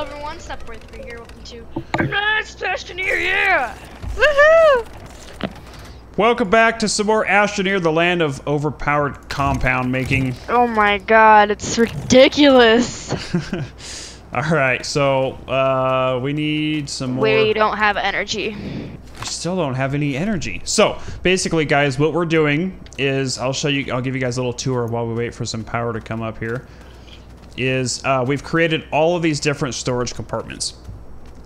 Hello everyone, Step43 here, welcome to Tonight's Destiny, yeah! Woohoo! Welcome back to some more Astroneer, the land of overpowered compound making. Oh my god, it's ridiculous! Alright, so uh, we need some more. We don't have energy. I still don't have any energy. So basically, guys, what we're doing is I'll show you. I'll give you guys a little tour while we wait for some power to come up here. Is uh, we've created all of these different storage compartments.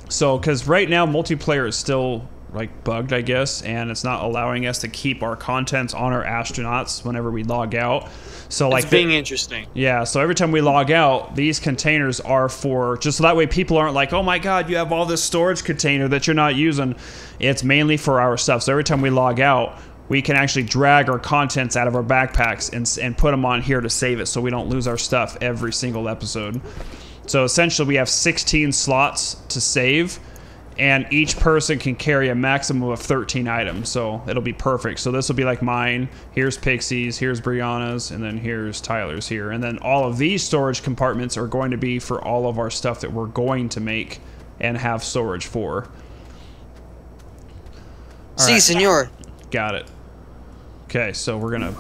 So because right now multiplayer is still like bugged, I guess, and it's not allowing us to keep our contents on our astronauts whenever we log out. So like It's being interesting. yeah, so every time we log out, these containers are for just so that way people aren't like, oh my god, you have all this storage container that you're not using. It's mainly for our stuff. So every time we log out, we can actually drag our contents out of our backpacks and, and put them on here to save it so we don't lose our stuff every single episode. So essentially, we have 16 slots to save, and each person can carry a maximum of 13 items. So it'll be perfect. So this will be like mine. Here's Pixie's, here's Brianna's, and then here's Tyler's here. And then all of these storage compartments are going to be for all of our stuff that we're going to make and have storage for. See, right. senor. Got it. Okay, so we're gonna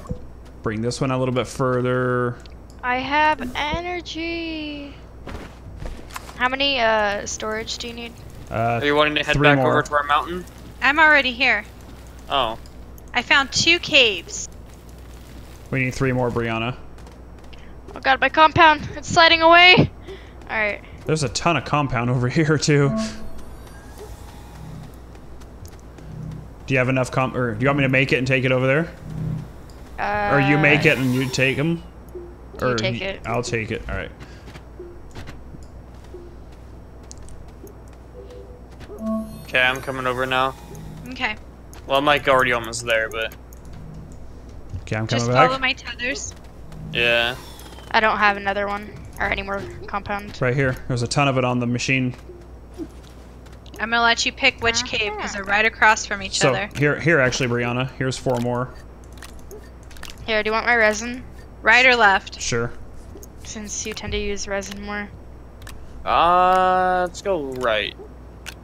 bring this one a little bit further. I have energy! How many uh, storage do you need? Uh, Are you wanting to head back more. over to our mountain? I'm already here. Oh. I found two caves. we need three more, Brianna. Oh god, my compound! It's sliding away! Alright. There's a ton of compound over here too. Do you have enough comp, or do you want me to make it and take it over there, Uh, or you make it and you take them? You Or take it. I'll take it. All right. Okay, I'm coming over now. Okay. Well, Mike already almost there, but Okay, I'm coming Just back. follow my tethers. yeah. I don't have another one. Or any more compound. Right here. There's a ton of it on the machine. I'm gonna let you pick which cave because they're right across from each So other. here, here actually, Brianna. Here's four more. Here, do you want my resin? Right or left? Sure. Since you tend to use resin more. Uh, let's go right.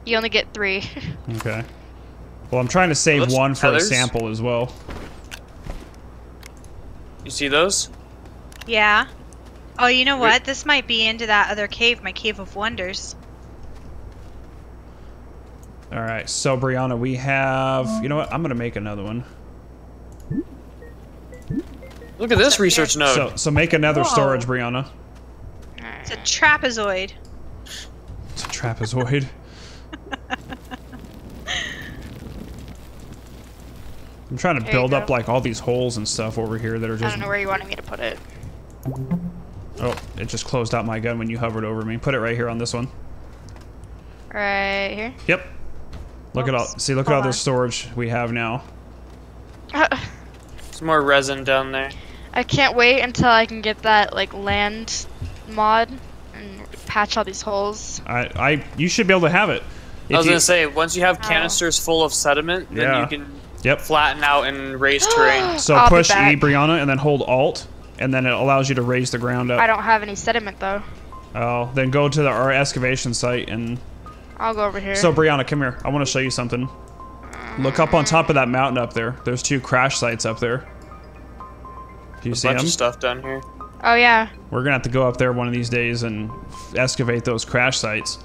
You only get three. Okay. Well, I'm trying to save those one for a sample as well. You see those? Yeah. Oh, you know what? This might be into that other cave, my cave of wonders. All right. So Brianna, we have. You know what? I'm gonna make another one. Look at this up research node. So, so make another Whoa. storage, Brianna. It's a trapezoid. It's a trapezoid. I'm trying to There build up like all these holes and stuff over here that are just. I don't know where you wanted me to put it. Oh, it just closed out my gun when you hovered over me. Put it right here on this one. Right here. Yep. Look at all. See, look at all Hold this storage we have now. Uh, Some more resin down there. I can't wait until I can get that like land mod and patch all these holes. I, I, you should be able to have it. I was you- gonna say, once you have Oh. canisters full of sediment, then Yeah. you can Yep. flatten out and raise terrain. So I'll push E. Brianna, and then hold Alt, and then it allows you to raise the ground up. I don't have any sediment though. Oh, then go to the, our excavation site and. I'll go over here. So Brianna, come here. I want to show you something. Look up on top of that mountain up there. There's two crash sites up there. Do you see Bunch them? of stuff down here. oh yeah. We're gonna have to go up there one of these days and excavate those crash sites.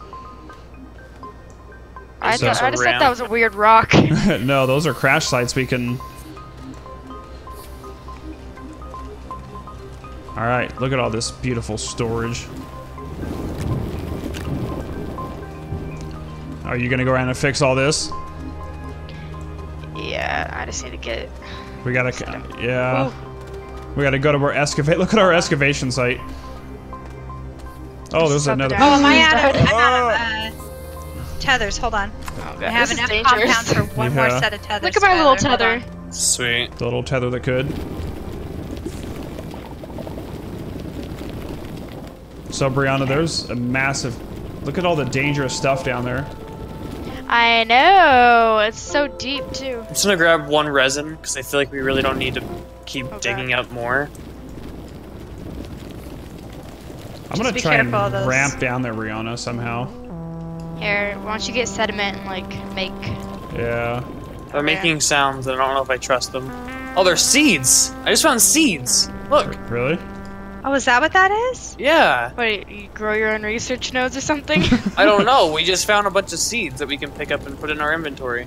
I, So- thought- I just thought that was a weird rock. no, those are crash sites we can. All right, look at all this beautiful storage. Are you gonna go around and fix all this? yeah, I just need to get. We gotta, yeah. We gotta go to our excavate. Look at our excavation site. Oh, there's Stop another. it Oh, am I out of, I'm out of uh, tethers? Hold on. Oh god, I have this is enough dangerous. compound for one more set of tethers. Look at my little tether. Sweet. The little tether that could. So Brianna, there's a massive. Look at all the dangerous stuff down there. I know. It's so deep too. I'm just gonna grab one resin because I feel like we really don't need to keep Okay. digging up more. I'm gonna try and those. ramp down there, Brianna, somehow. Here, why don't you get sediment and like make? Yeah. They're making sounds, and I don't know if I trust them. Oh, they're seeds! I just found seeds! Look! Really? Oh, is that what that is? Yeah! Wait, you grow your own research nodes or something? I don't know, we just found a bunch of seeds that we can pick up and put in our inventory.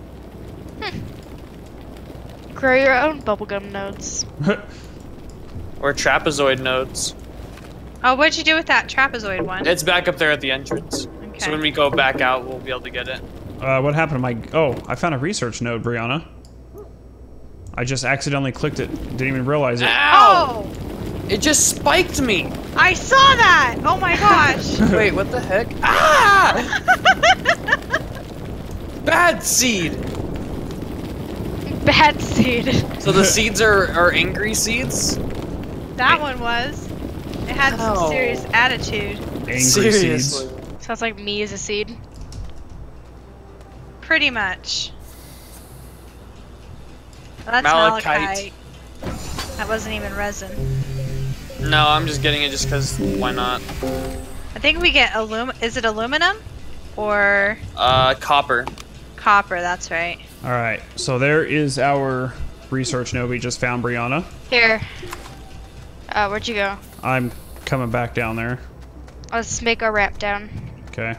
Grow your own bubblegum nodes. Or trapezoid nodes. Oh, what'd you do with that trapezoid one? It's back up there at the entrance. Okay. So when we go back out, we'll be able to get it. uh, what happened to my? Oh, I found a research node, Brianna. I just accidentally clicked it. Didn't even realize it. Ow! Oh! It just spiked me! I saw that! Oh my gosh! Wait, what the heck? Ah! Bad seed! Bad seed. So the seeds are, are angry seeds? that one was. It had some serious attitude. Angry Seriously. seeds. Sounds like me as a seed. Pretty much. Well, that's Malachite. malachite. That wasn't even resin. No, I'm just getting it just because why not? I think we get alum. Is it aluminum or Uh, copper. copper? That's right. All right. So there is our research node we just found, Brianna. Here. Uh, where'd you go? I'm coming back down there. Let's make our ramp down. Okay.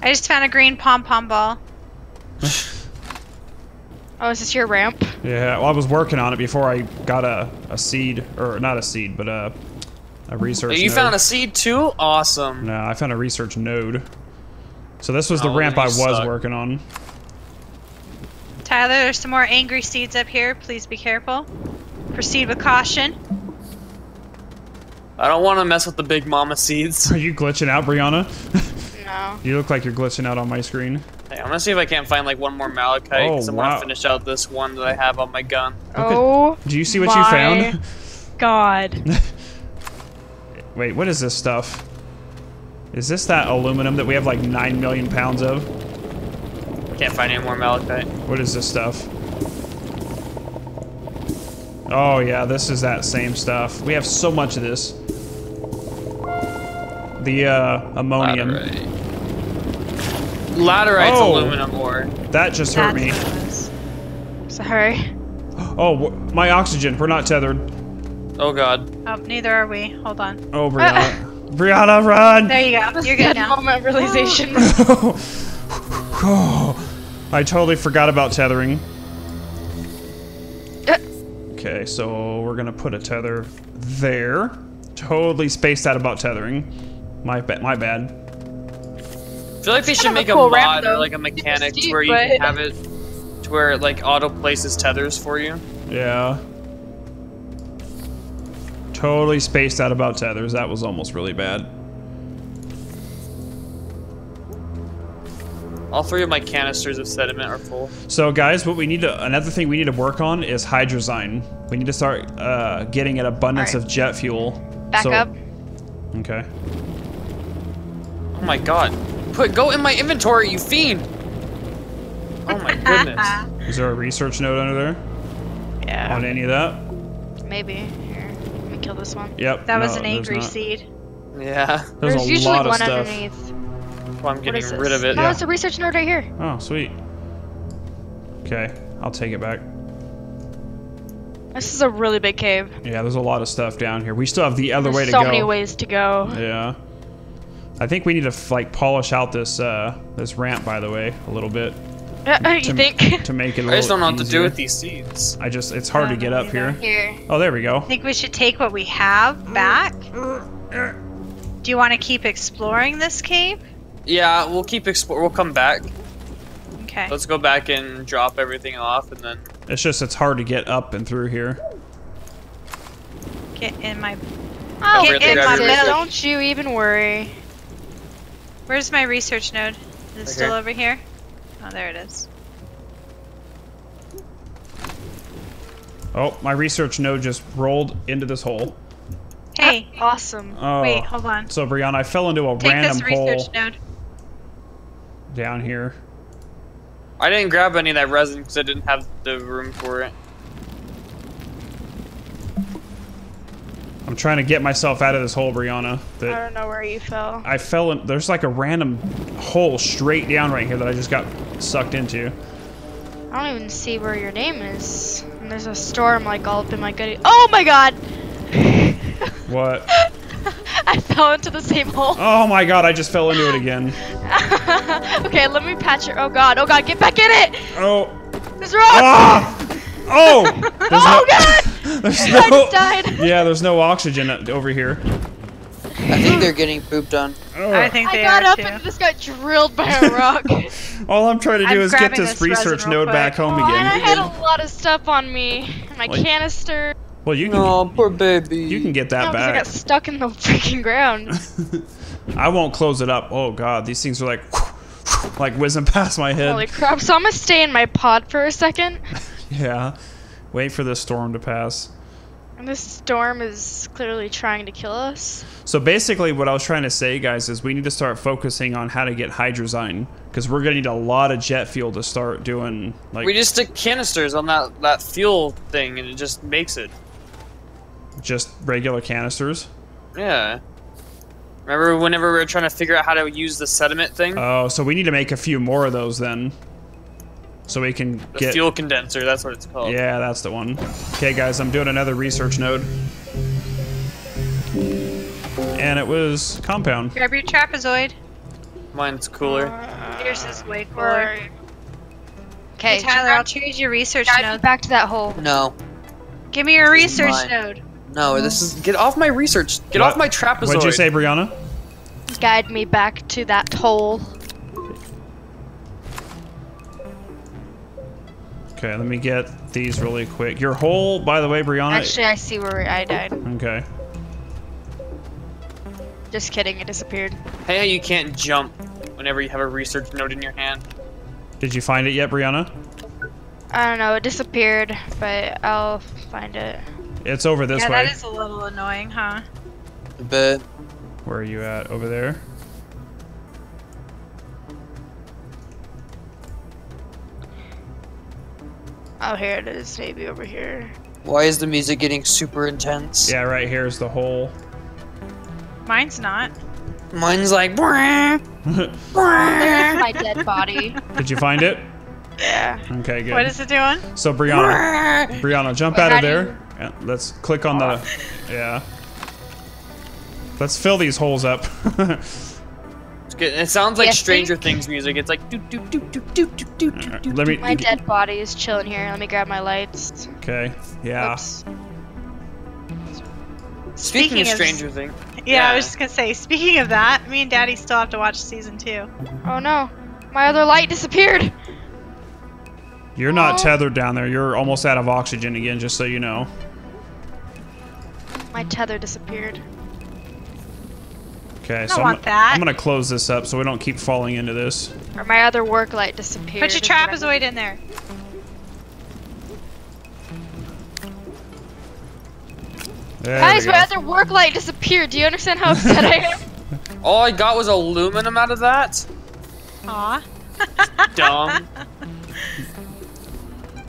I just found a green pom pom ball. Oh, is this your ramp? Yeah. Well, I was working on it before I got a, a seed, or not a seed, but a a research. You node. found a seed too? Awesome. No, I found a research node. So this was the Oh, ramp I was suck. working on. Tyler, there's some more angry seeds up here. Please be careful. Proceed with caution. I don't want to mess with the big mama seeds. Are you glitching out, Brianna? No. you look like you're glitching out on my screen. Hey, I'm gonna see if I can't find like one more malachite because Oh, I want wow. to finish out this one that I have on my gun. Oh. Do you see what you found? God. Wait, what is this stuff? Is this that aluminum that we have like 9 million pounds of? Can't find any more malachite. What is this stuff? Oh yeah, this is that same stuff. We have so much of this. The uh, ammonium. Laterite. Laterite's Oh. aluminum ore. That just hurt That's me. what it. Sorry. Oh, wh- my oxygen. We're not tethered. Oh god. Oh, neither are we. Hold on. Oh, Brianna. Brianna, run! There you go. You're good now. Moment realization. oh, I totally forgot about tethering. Uh. Okay, so we're gonna put a tether there. Totally spaced out about tethering. My bad. My bad. I feel like they should make a a mod ramp, or like a mechanic steep, where you can have it to where it like auto places tethers for you. Yeah. Totally spaced out about tethers. That was almost really bad. All three of my canisters of sediment are full. So, guys, what we need to another thing we need to work on is hydrazine. We need to start uh, getting an abundance Alright. of jet fuel. Back So- up. Okay. Oh my god. Put go in my inventory, you fiend! Oh my goodness. Is there a research node under there Yeah. on any of that? Maybe. Here. Let me kill this one. Yep. That was an angry not. seed. Yeah. There's, There's a usually lot of one stuff. underneath. Well, I'm getting is this? rid of it. Oh, Yeah. it's a research node right here. Oh, sweet. Okay, I'll take it back. This is a really big cave. Yeah, there's a lot of stuff down here. We still have the other There's way to so go. So many ways to go. Yeah. I think we need to like polish out this uh this ramp by the way a little bit Uh, you to, think? to make it a I just little don't know what to do easier. with these seeds. I just it's hard to get up here. Here. Oh, there we go. I think we should take what we have back. Do you want to keep exploring this cave? Yeah, we'll keep explore. We'll come back. Okay. Let's go back and drop everything off, and then It's just it's hard to get up and through here. Get in my. Oh, Get in my it. belly. Don't you even worry. Where's my research node? Is it Right still here. over here? Oh, there it is. Oh, my research node just rolled into this hole. Hey, Awesome. Oh. wait, hold on. So Brianna, I fell into a Take random this research hole node. Down here. I didn't grab any of that resin because I didn't have the room for it. I'm I'm trying to get myself out of this hole, Brianna. I don't know where you fell. I fell in. There's like a random hole straight down right here that I just got sucked into. I don't even see where your name is. And there's a storm like all up in my goodie. Oh my god! What? I fell into the same hole. Oh my god, I just fell into it again. okay, let me patch it. Oh god! Oh god! Get back in it! Oh. There's rocks! Ah! Oh! There's oh no, god! there's I just died. yeah, there's no oxygen over here. I think they're getting pooped on. Oh. I think I got are up too. and just got drilled by a rock. All I'm trying to do I'm is get this this research real node back home Oh, and I again. had a lot of stuff on me. My Like- canister. Well, you can No, poor baby. you can get No, back. I got stuck in the freaking ground. I won't close it up. Oh god, these things are like like whizzing past my head. Holy crap! So I'm gonna stay in my pod for a second. Yeah. Wait for this storm to pass. And this storm is clearly trying to kill us. So basically, what I was trying to say, guys, is we need to start focusing on how to get hydrazine because we're gonna need a lot of jet fuel to start doing like We just stick canisters on that that fuel thing, and it just makes it. Just regular canisters. Yeah. Remember whenever we were trying to figure out how to use the sediment thing? Oh, so we need to make a few more of those then, so we can the get. fuel condenser, that's what it's called. Yeah, that's the one. Okay, guys, I'm doing another research node, and it was compound. Grab your trapezoid. Mine's cooler. Yours is way cooler. Okay, Hey, Tyler, I'll trade your research node. back to that hole. No, Give me your This research node. No, this is Get off my research. Get What- off my trapezoid. What'd you say, Brianna? Guide me back to that hole. Okay, let me get these really quick. Your hole, by the way, Brianna. Actually, I see where I died. okay. Just kidding, it disappeared. Hey, you can't jump whenever you have a research node in your hand. Did you find it yet, Brianna? I don't know, it disappeared, but I'll find it. It's over this yeah, way. that is a little annoying, huh? a bit. Where are you at? Over there? Oh, here it is, maybe over here. Why is the music getting super intense? Yeah, right here is the hole. Mine's not. Mine's like. My dead body. Did you find it? Yeah. Okay, good. What is it doing? so Brianna, Brianna, jump Wait, out of how do there. Yeah, let's click on the... Ah. Yeah. Let's fill these holes up. It sounds like Stranger think? Things music. It's like. Let me. My dead body is chilling here. Let me grab my lights. Okay. Yeah. Oops. Speaking, speaking of Stranger Things. Yeah, yeah, I was just gonna say. Speaking of that, me and Daddy still have to watch season two. Oh no, my other light disappeared. You're not oh. tethered down there. You're almost out of oxygen again, just so you know. My tether disappeared. Okay, I so don't I'm, that. I'm gonna close this up so we don't keep falling into this. Or my other work light disappeared. Put your is I- trapezoid in there. There Guys, we my other work light disappeared. Do you understand how upset I am? all I got was aluminum out of that. Aw. Dumb.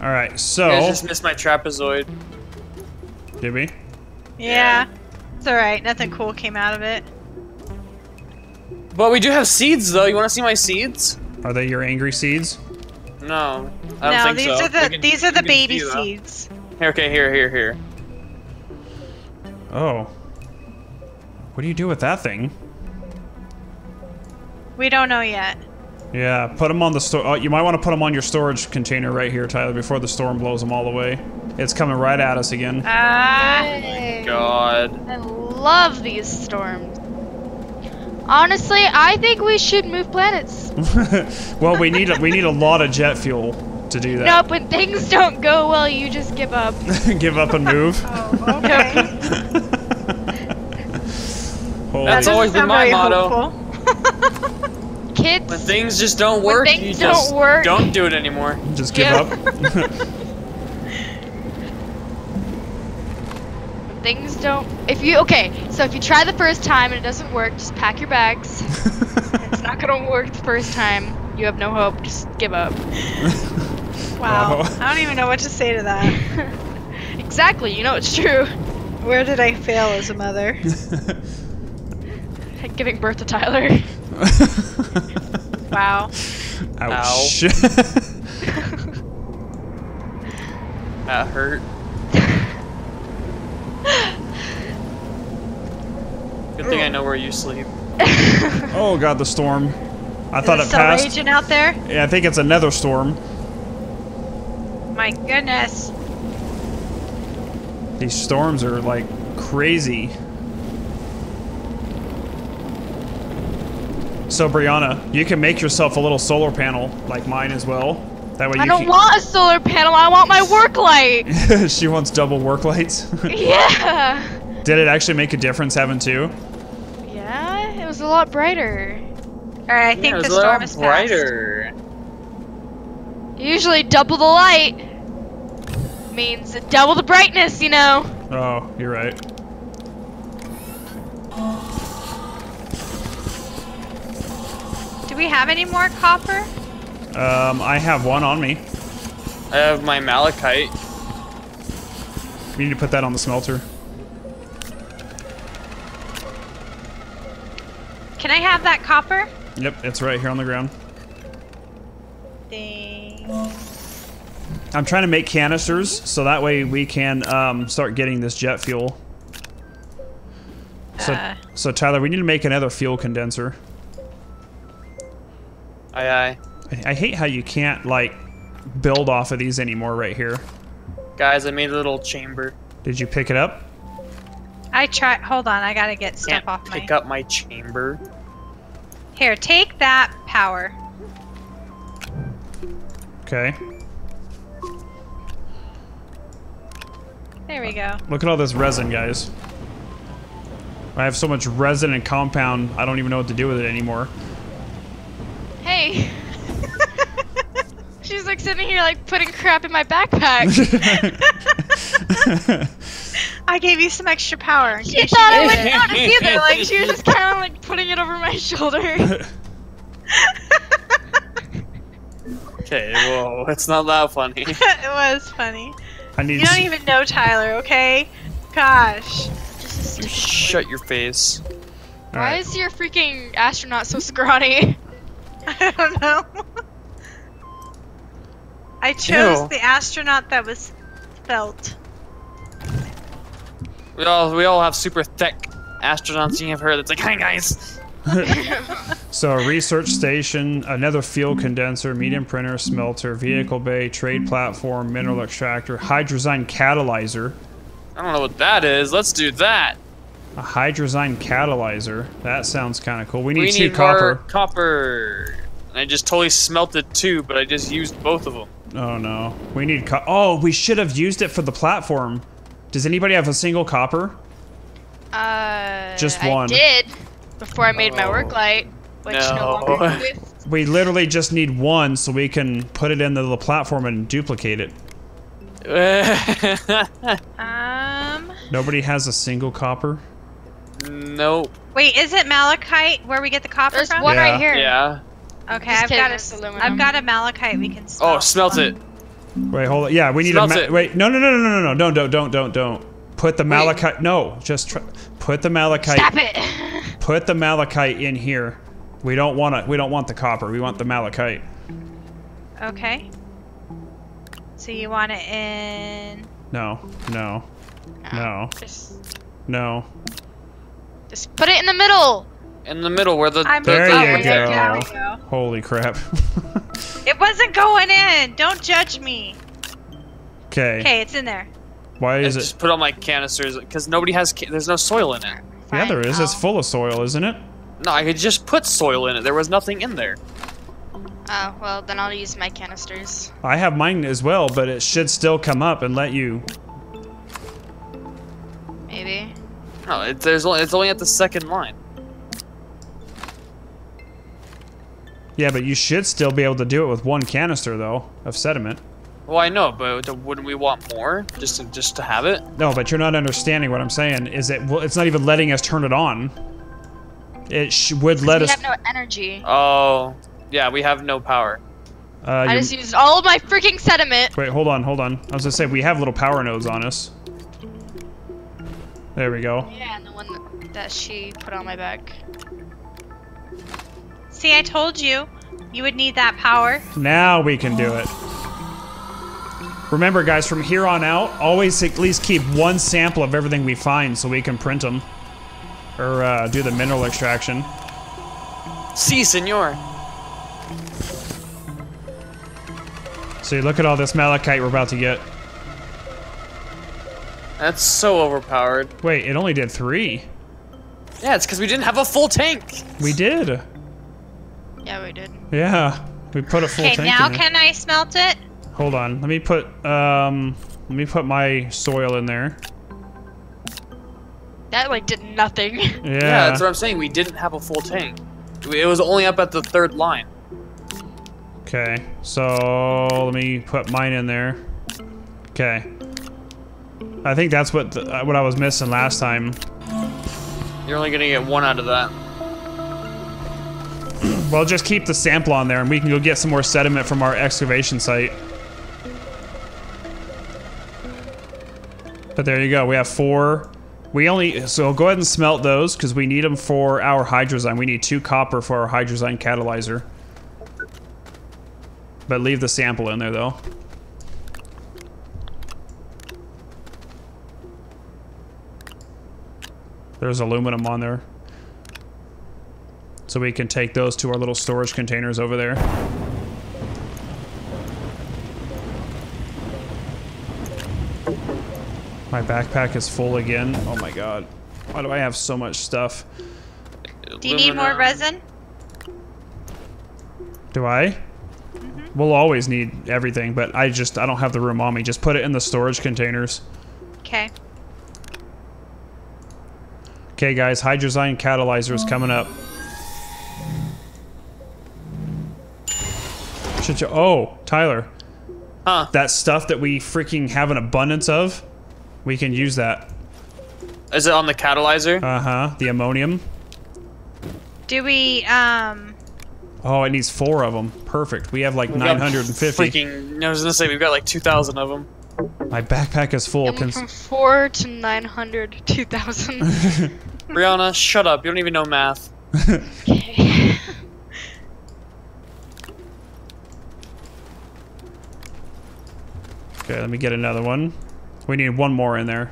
All right, You guys so just missed my trapezoid. did we? Yeah. It's alright. Nothing cool came out of it. But we do have seeds, though. You want to see my seeds? Are they your angry seeds? No, I don't no, think these so. are the can- these are the baby see seeds. Here, okay, here, here, here. Oh. What do you do with that thing? We don't know yet. Yeah, put them on the store. Oh, uh, you might want to put them on your storage container right here, Tyler, before the storm blows them all away. It's coming right at us again. Ah. Yay. God. I love these storms. Honestly, I think we should move planets. well, we need a, we need a lot of jet fuel to do that. Nope, when things don't go well, you just give up. Give up and move. Oh, okay. That's always been my motto. Kids, When things just don't work, you don't just work. don't do it anymore. Just give Yeah. up. Things don't. If you okay, so if you try the first time and it doesn't work, just pack your bags. it's not gonna work the first time. You have no hope. Just give up. Wow. Oh. I don't even know what to say to that. exactly. You know it's true. Where did I fail as a mother? Giving birth to Tyler. Wow. Ouch. That hurt. Good thing I know where you sleep. oh god, the storm. I thought Is it it still passed. raging out there? Yeah, I think it's another storm. My goodness. These storms are like crazy. So Brianna, you can make yourself a little solar panel like mine as well. That way you I don't want a solar panel. I want my work light. she wants double work lights. yeah. Did it actually make a difference having two? Yeah, a lot brighter. Alright, I think Yeah, the it's a little storm is brighter. Usually double the light means double the brightness, you know. Oh, you're right. Do we have any more copper? Um, I have one on me. I have my malachite. We need to put that on the smelter. Can I have that copper? Yep, it's right here on the ground. Ding. I'm trying to make canisters so that way we can um, start getting this jet fuel. So, Uh. so Tyler, we need to make another fuel condenser. Aye aye. I, I hate how you can't like build off of these anymore right here. Guys, I made a little chamber. Did you pick it up? I try. Hold on, I gotta get stuff Can't off my. pick up my chamber. Here, take that power. Okay. There we go. Look at all this resin, guys. I have so much resin and compound, I don't even know what to do with it anymore. Hey. She's like sitting here like putting crap in my backpack. I gave you some extra power. In she case thought I you wouldn't needed notice either. Like she was just kind of like putting it over my shoulder. Okay, whoa, it's not that funny. it was funny. I need You don't even know Tyler, okay? Gosh. You shut your face. Why Alright. is your freaking astronaut so scrawny? I don't know. I chose Ew. the astronaut that was felt. We all we all have super thick astronauts you have heard that's like, hi guys. So a research station, another fuel condenser, medium printer, smelter, vehicle bay, trade platform, mineral extractor, hydrazine catalyzer. I don't know what that is. Let's do that. A hydrazine catalyzer. That sounds kind of cool. We need we two need copper. copper. And I just totally smelted two, but I just used both of them. Oh no. We need co- Oh, we should have used it for the platform. Does anybody have a single copper? Uh, Just I one. did before I made my work light, which no, No. longer exists. We literally just need one so we can put it into the platform and duplicate it. Um. Nobody has a single copper? nope. Wait, is it malachite where we get the copper There's from? one Yeah. right here. Yeah. Okay, I've got it's a, aluminum. I've got a malachite we can smelt. Oh, smelt it. Wait, hold on. Yeah, we need Smelts a ma- it. wait. No, no, no, no, no, no, no, don't, don't, don't, don't, don't. Put the malachite. No, just try, put the malachite. Stop it. Put the malachite in here. We don't want to. We don't want the copper. We want the malachite. Okay. So you want it in? No, no, ah, no, Just, no. just put it in the middle. In the middle where the, I'm the There oh, you wait, go. There we go. Holy crap. It wasn't going in. Don't judge me. Okay. Okay, it's in there. Why I is just it? put all my canisters because nobody has. Ca- there's no soil in it. Yeah, Fine, there is. It's full of soil, isn't it? No, I could just put soil in it. There was nothing in there. Oh well, then I'll use my canisters. I have mine as well, but it should still come up and let you. Maybe. No, it, there's only, it's only at the second line. Yeah, but you should still be able to do it with one canister though of sediment. Well, I know, but wouldn't we want more just to, just to have it? No, but you're not understanding what I'm saying. Is it? Well, it's not even letting us turn it on. It sh- would let we us. have no energy. Oh, yeah, we have no power. uh, I you- just used all of my freaking sediment. Wait, hold on, hold on. I was gonna say we have little power nodes on us. There we go. Yeah, and the one that, that she put on my back. See, I told you, you would need that power. Now we can do it. Remember, guys, from here on out, always at least keep one sample of everything we find so we can print them. Or uh, do the mineral extraction. Si, senor. See, look at all this malachite we're about to get. That's so overpowered. Wait, it only did three. Yeah, it's because we didn't have a full tank. We did. Yeah, we did. Yeah, we put a full tank. Okay, tank now in there. can I smelt it? Hold on, let me put um, let me put my soil in there. That like did nothing. Yeah, Yeah, that's what I'm saying. We didn't have a full tank. It was only up at the third line. Okay, so let me put mine in there. Okay. I think that's what the, what I was missing last time. You're only gonna get one out of that. Well, just keep the sample on there, and we can go get some more sediment from our excavation site. But there you go. We have four. We only so go ahead and smelt those because we need them for our hydrazine. We need two copper for our hydrazine catalyzer. But leave the sample in there though. There's aluminum on there. So we can take those to our little storage containers over there. My backpack is full again. Oh my god. Why do I have so much stuff? Do you need more resin? Do I? Mm-hmm. We'll always need everything, but I just I don't have the room on me. Just put it in the storage containers. Okay. Okay, guys, hydrazine catalyzer is coming up. Should you? Oh, Tyler, Huh? that stuff that we freaking have an abundance of, we can use that. Is it on the catalyzer? Uh huh. The ammonium. Do we, um, Oh, it needs four of them. Perfect. We have like We've 950. Freaking! I was gonna say we've got like 2,000 of them. My backpack is full. It went Cons- from four to 900, 2,000. Brianna, shut up. You don't even know math. okay. okay, let me get another one. We need one more in there.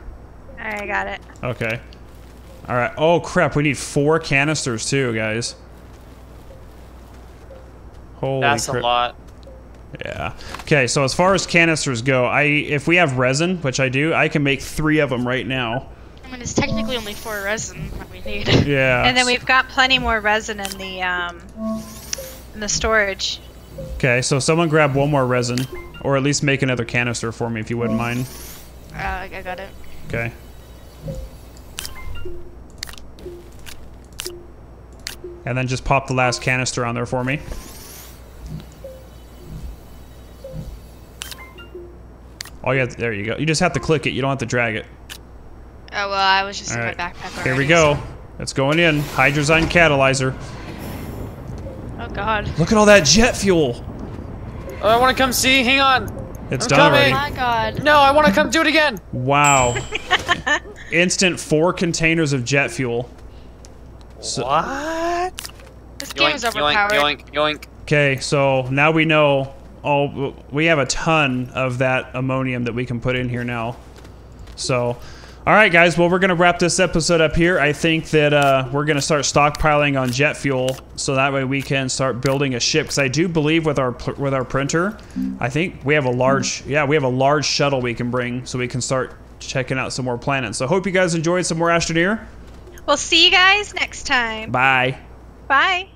I got it. Okay. All right. Oh crap! We need four canisters too, guys. Holy That's a lot. Yeah. Okay. So as far as canisters go, I if we have resin, which I do, I can make three of them right now. I mean, it's technically only four resin that we need. Yeah. And then we've got plenty more resin in the, um, in the storage. Okay. So someone grab one more resin, or at least make another canister for me if you wouldn't mind. Uh, I got it. Okay. And then just pop the last canister on there for me. Oh yeah, there you go. You just have to click it. You don't have to drag it. Oh, well, I was just All in right. my backpack Here we already, go. It's going in. Hydrazine catalyzer. Oh, God. Look at all that jet fuel. Oh, I want to come see. Hang on. It's I'm done coming. already. Oh, my God. No, I want to come do it again. Wow. Instant four containers of jet fuel. So- what? This game Yoink, is yoink, overpowered. yoink, yoink. Okay, so now we know. Oh, we have a ton of that ammonium that we can put in here now. So, all right, guys. Well, we're gonna wrap this episode up here. I think that uh, we're gonna start stockpiling on jet fuel, so that way we can start building a ship. Because I do believe with our with our printer, I think we have a large yeah we have a large shuttle we can bring, so we can start checking out some more planets. So, hope you guys enjoyed some more Astroneer. We'll see you guys next time. Bye. Bye.